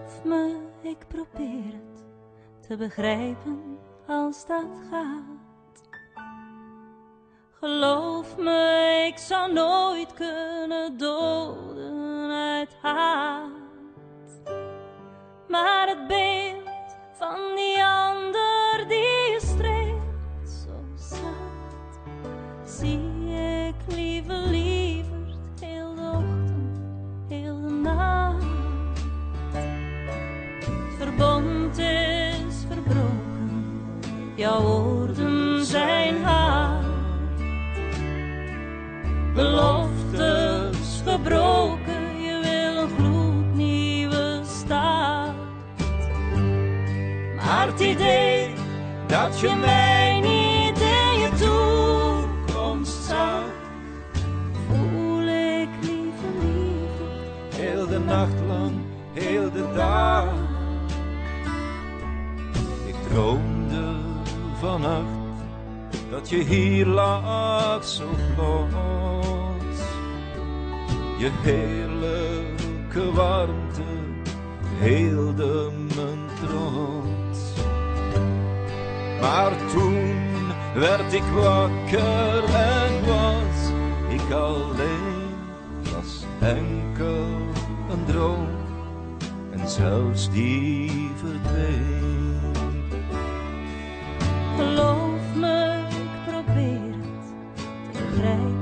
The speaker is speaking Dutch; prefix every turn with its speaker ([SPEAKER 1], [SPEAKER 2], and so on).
[SPEAKER 1] Geloof me, ik probeer het te begrijpen als dat gaat. Geloof me, ik zou nooit kunnen doden uit haat. Maar het beeld van die ander die je streelt zo zacht, zie jouw woorden zijn hard. Beloftes gebroken, je wil een gloednieuwe start. Maar het idee dat je mij niet in je toekomst zag, voel ik liever, liever.
[SPEAKER 2] Heel de nacht lang, heel de dag. Ik droomde vannacht dat je hier lag zo plots. Je heerlijke warmte heelde mijn trots. Maar toen werd ik wakker en was ik alleen. Was enkel een droom en zelfs die verdween.
[SPEAKER 1] Geloof me, ik probeer het te begrijpen.